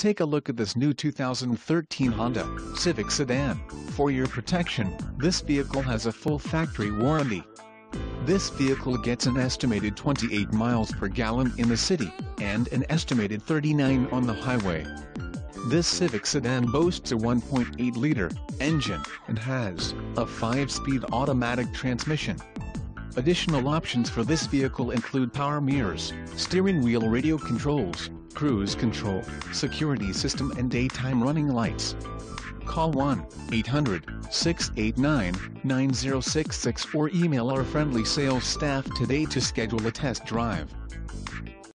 Take a look at this new 2013 Honda Civic Sedan. For your protection, this vehicle has a full factory warranty. This vehicle gets an estimated 28 miles per gallon in the city, and an estimated 39 on the highway. This Civic sedan boasts a 1.8-liter engine and has a 5-speed automatic transmission. Additional options for this vehicle include power mirrors, steering wheel radio controls, cruise control, security system and daytime running lights. Call 1-800-689-9066 or email our friendly sales staff today to schedule a test drive.